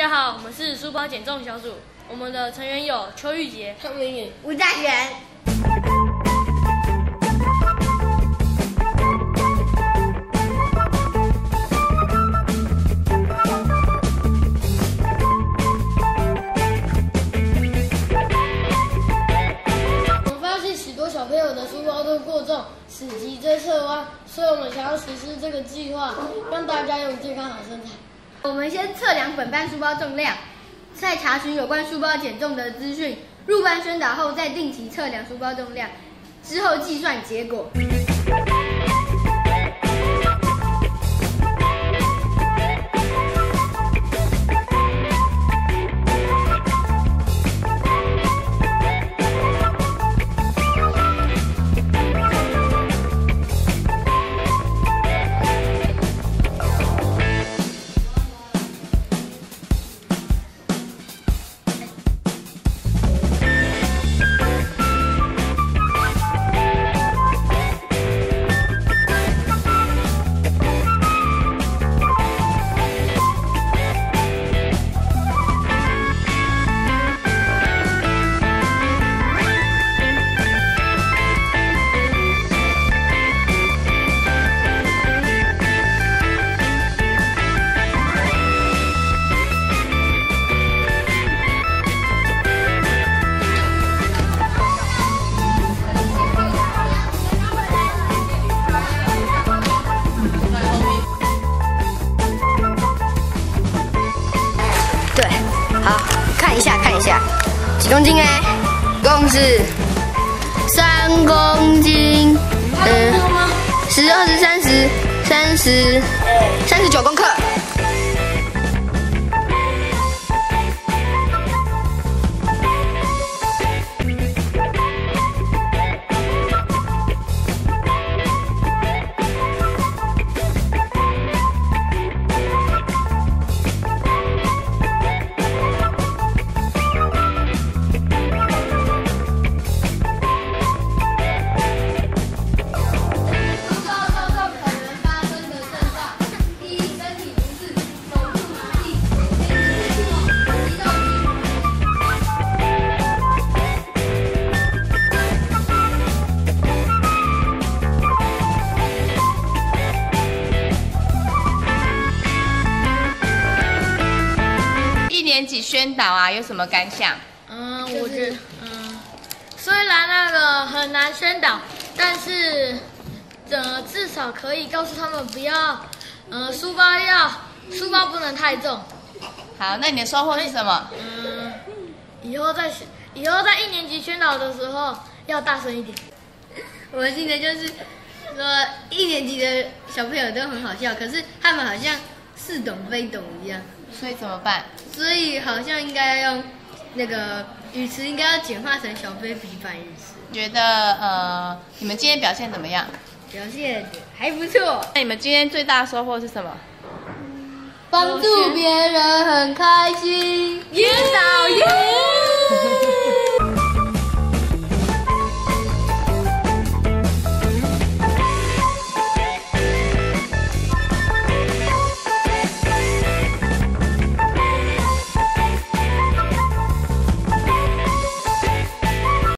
家好，我们是书包减重小组，我们的成员有邱玉杰、汤明宇、吴大元。我们发现许多小朋友的书包都过重，使脊椎侧弯，所以我们想要实施这个计划，让大家拥有健康好身材。我们先测量本班书包重量，再查询有关书包减重的资讯，入班宣导后再定期测量书包重量，之后计算结果。几公斤哎？共是三公斤，嗯，十、二十、三十、三十、三十九公克。一年级宣导啊，有什么感想？嗯，我觉得，嗯，虽然那个很难宣导，但是，呃，至少可以告诉他们不要，呃，书包要，书包不能太重。好，那你的收获是什么？嗯，以后在以后在一年级宣导的时候要大声一点。我记得就是说，一年级的小朋友都很好笑，可是他们好像似懂非懂一样，所以怎么办？所以好像应该要用那个语词应该要简化成小飞比反语词，觉得呃，你们今天表现怎么样？表现还不错，那你们今天最大的收获是什么？帮助别人很开心，耶！